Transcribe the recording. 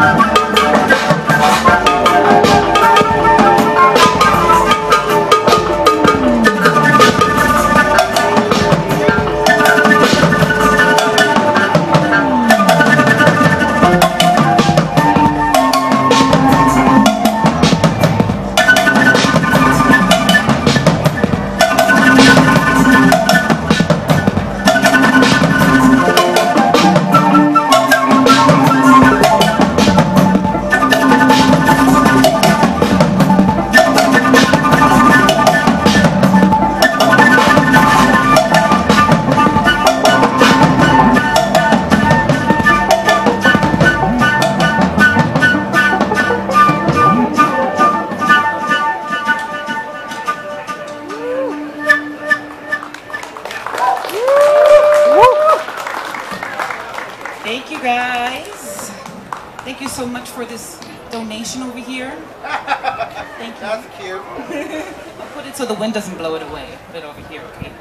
Thank. Guys. Thank you so much for this donation over here. Thank you. That's cute. I'll put it so the wind doesn't blow it away. Put it over here, okay?